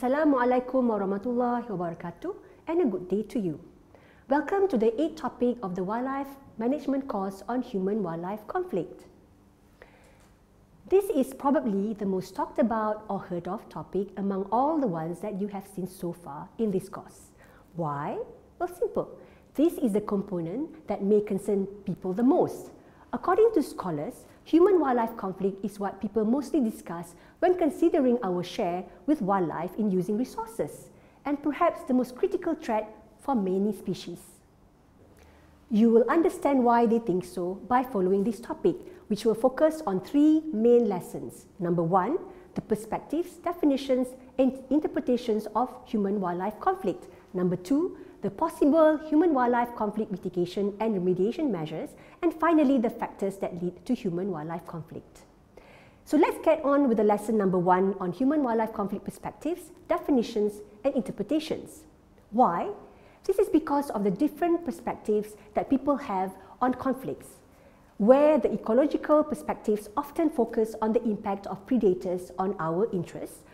Assalamualaikum warahmatullahi wabarakatuh and a good day to you. Welcome to the eighth topic of the Wildlife Management course on Human-Wildlife Conflict. This is probably the most talked about or heard of topic among all the ones that you have seen so far in this course. Why? Well, simple. This is the component that may concern people the most. According to scholars, human-wildlife conflict is what people mostly discuss when considering our share with wildlife in using resources, and perhaps the most critical threat for many species. You will understand why they think so by following this topic, which will focus on three main lessons. Number one, the perspectives, definitions, and interpretations of human-wildlife conflict. Number two, the possible human-wildlife conflict mitigation and remediation measures, and finally, the factors that lead to human-wildlife conflict. So let's get on with the lesson number one on human-wildlife conflict perspectives, definitions, and interpretations. Why? This is because of the different perspectives that people have on conflicts, where the ecological perspectives often focus on the impact of predators on our interests,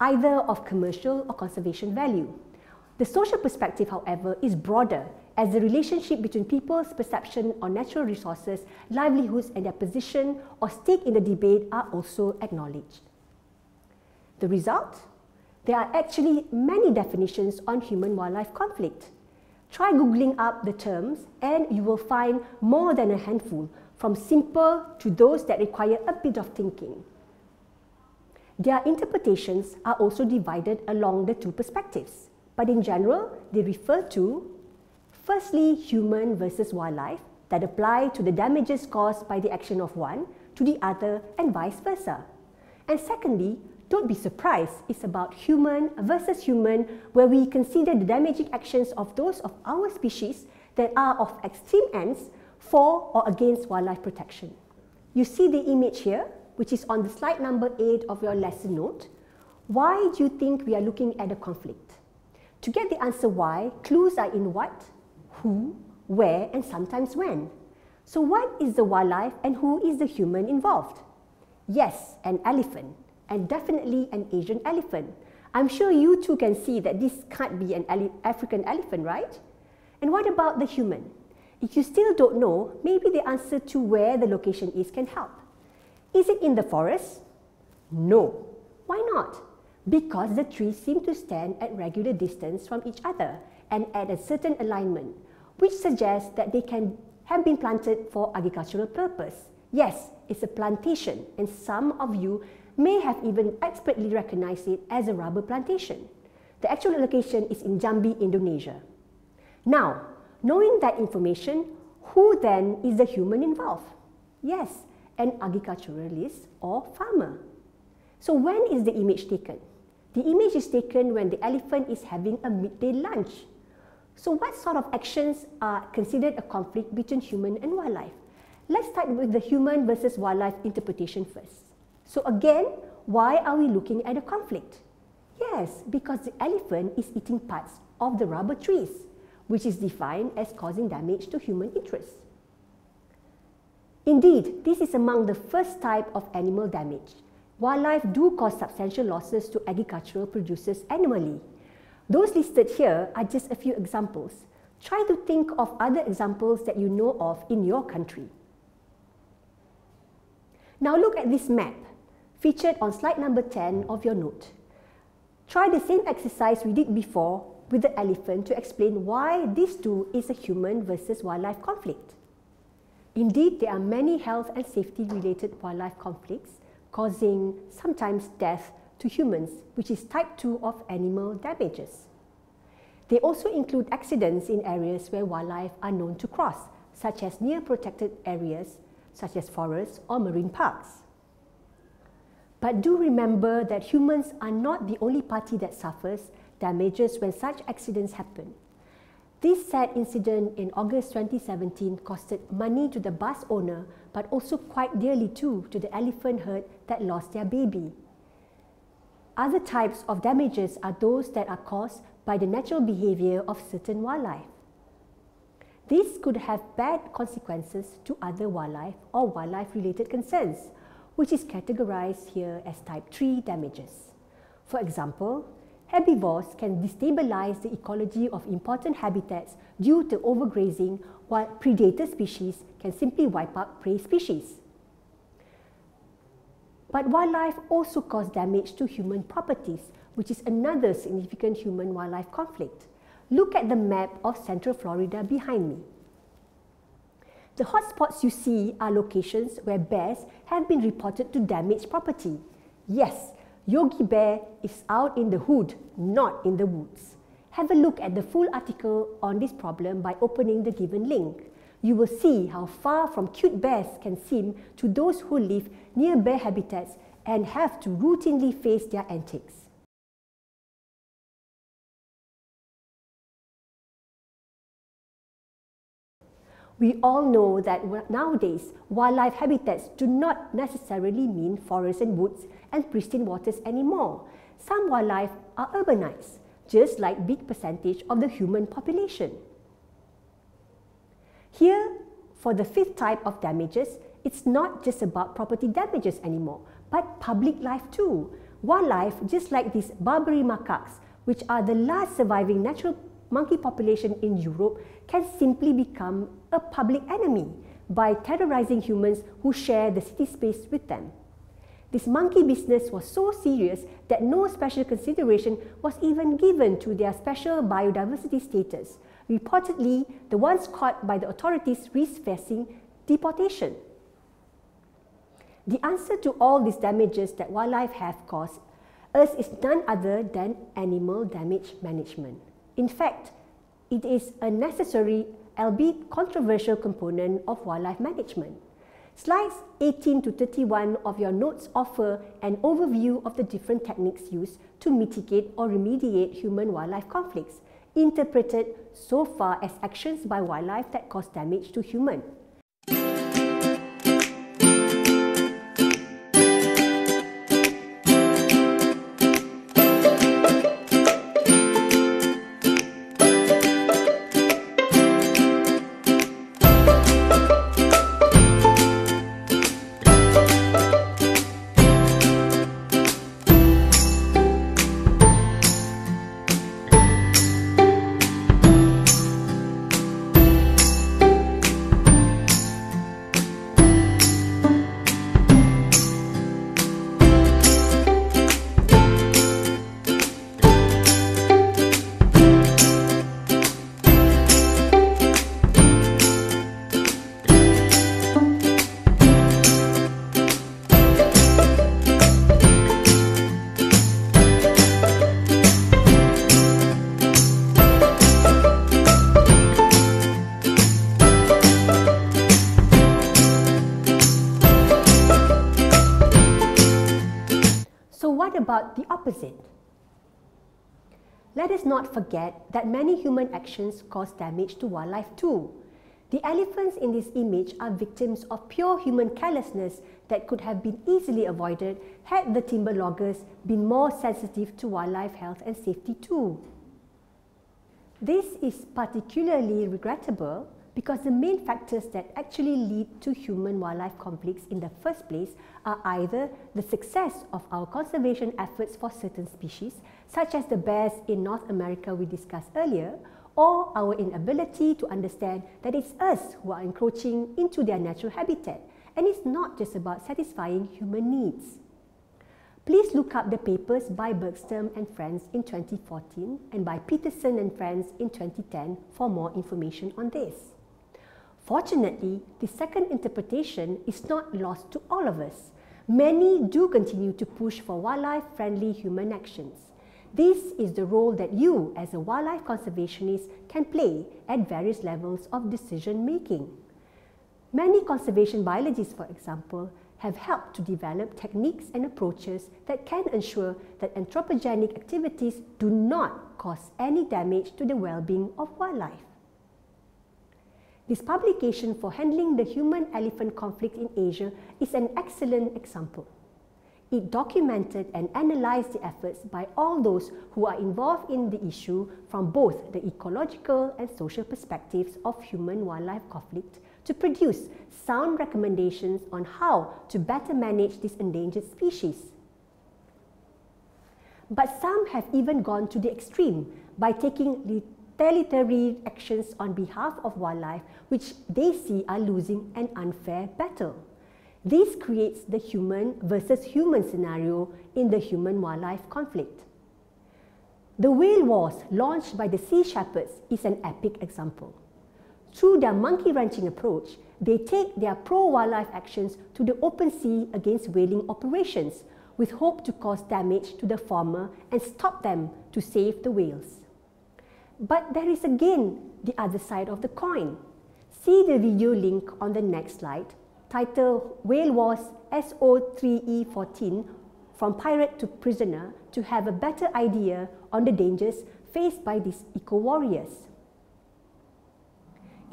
either of commercial or conservation value. The social perspective, however, is broader as the relationship between people's perception on natural resources, livelihoods and their position or stake in the debate are also acknowledged. The result? There are actually many definitions on human-wildlife conflict. Try googling up the terms and you will find more than a handful, from simple to those that require a bit of thinking. Their interpretations are also divided along the two perspectives but in general, they refer to firstly human versus wildlife that apply to the damages caused by the action of one to the other and vice versa. And secondly, don't be surprised, it's about human versus human where we consider the damaging actions of those of our species that are of extreme ends for or against wildlife protection. You see the image here, which is on the slide number 8 of your lesson note. Why do you think we are looking at a conflict? To get the answer why, clues are in what, who, where, and sometimes when. So what is the wildlife and who is the human involved? Yes, an elephant, and definitely an Asian elephant. I'm sure you too can see that this can't be an ele African elephant, right? And what about the human? If you still don't know, maybe the answer to where the location is can help. Is it in the forest? No. Why not? Because the trees seem to stand at regular distance from each other and at a certain alignment, which suggests that they can have been planted for agricultural purpose. Yes, it's a plantation and some of you may have even expertly recognized it as a rubber plantation. The actual location is in Jambi, Indonesia. Now, knowing that information, who then is the human involved? Yes, an agriculturalist or farmer. So when is the image taken? The image is taken when the elephant is having a midday lunch. So what sort of actions are considered a conflict between human and wildlife? Let's start with the human versus wildlife interpretation first. So again, why are we looking at a conflict? Yes, because the elephant is eating parts of the rubber trees, which is defined as causing damage to human interests. Indeed, this is among the first type of animal damage wildlife do cause substantial losses to agricultural producers annually. Those listed here are just a few examples. Try to think of other examples that you know of in your country. Now look at this map, featured on slide number 10 of your note. Try the same exercise we did before with the elephant to explain why this too is a human versus wildlife conflict. Indeed, there are many health and safety related wildlife conflicts causing sometimes death to humans, which is type 2 of animal damages. They also include accidents in areas where wildlife are known to cross, such as near protected areas, such as forests or marine parks. But do remember that humans are not the only party that suffers damages when such accidents happen. This sad incident in August 2017 costed money to the bus owner but also quite dearly too to the elephant herd that lost their baby. Other types of damages are those that are caused by the natural behavior of certain wildlife. This could have bad consequences to other wildlife or wildlife-related concerns, which is categorized here as type 3 damages. For example, herbivores can destabilize the ecology of important habitats due to overgrazing, while predator species can simply wipe out prey species. But wildlife also cause damage to human properties, which is another significant human-wildlife conflict. Look at the map of central Florida behind me. The hotspots you see are locations where bears have been reported to damage property. Yes, Yogi Bear is out in the hood, not in the woods. Have a look at the full article on this problem by opening the given link. You will see how far from cute bears can seem to those who live near bear habitats and have to routinely face their antics. We all know that nowadays, wildlife habitats do not necessarily mean forests and woods and pristine waters anymore. Some wildlife are urbanized, just like big percentage of the human population. Here, for the fifth type of damages, it's not just about property damages anymore, but public life too. Wildlife, just like these Barbary macaques, which are the last surviving natural monkey population in Europe can simply become a public enemy by terrorizing humans who share the city space with them. This monkey business was so serious that no special consideration was even given to their special biodiversity status. Reportedly, the ones caught by the authorities risk facing deportation. The answer to all these damages that wildlife have caused us is none other than animal damage management. In fact, it is a necessary, albeit controversial component of wildlife management. Slides 18 to 31 of your notes offer an overview of the different techniques used to mitigate or remediate human-wildlife conflicts, interpreted so far as actions by wildlife that cause damage to humans. Opposite. Let us not forget that many human actions cause damage to wildlife too. The elephants in this image are victims of pure human carelessness that could have been easily avoided had the timber loggers been more sensitive to wildlife health and safety too. This is particularly regrettable because the main factors that actually lead to human-wildlife conflicts in the first place are either the success of our conservation efforts for certain species, such as the bears in North America we discussed earlier, or our inability to understand that it's us who are encroaching into their natural habitat, and it's not just about satisfying human needs. Please look up the papers by Bergstrom and friends in 2014 and by Peterson and friends in 2010 for more information on this. Fortunately, the second interpretation is not lost to all of us. Many do continue to push for wildlife-friendly human actions. This is the role that you, as a wildlife conservationist, can play at various levels of decision making. Many conservation biologists, for example, have helped to develop techniques and approaches that can ensure that anthropogenic activities do not cause any damage to the well-being of wildlife. This publication for handling the human-elephant conflict in Asia is an excellent example. It documented and analyzed the efforts by all those who are involved in the issue from both the ecological and social perspectives of human-wildlife conflict to produce sound recommendations on how to better manage this endangered species. But some have even gone to the extreme by taking retaliatory actions on behalf of wildlife which they see are losing an unfair battle. This creates the human versus human scenario in the human-wildlife conflict. The whale wars launched by the Sea Shepherds is an epic example. Through their monkey wrenching approach, they take their pro-wildlife actions to the open sea against whaling operations with hope to cause damage to the former and stop them to save the whales. But there is again the other side of the coin. See the video link on the next slide, titled Whale Wars SO3E14 From Pirate to Prisoner to have a better idea on the dangers faced by these eco-warriors.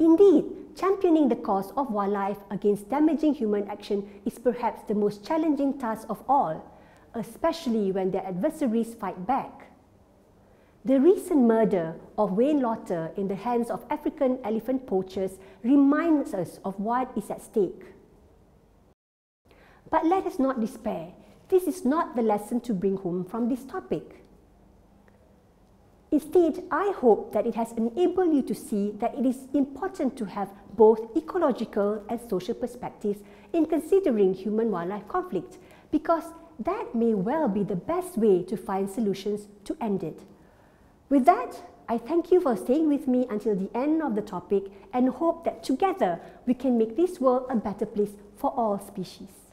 Indeed, championing the cause of wildlife against damaging human action is perhaps the most challenging task of all, especially when their adversaries fight back. The recent murder of Wayne Lotter in the hands of African elephant poachers reminds us of what is at stake. But let us not despair. This is not the lesson to bring home from this topic. Instead, I hope that it has enabled you to see that it is important to have both ecological and social perspectives in considering human-wildlife conflict because that may well be the best way to find solutions to end it. With that, I thank you for staying with me until the end of the topic and hope that together we can make this world a better place for all species.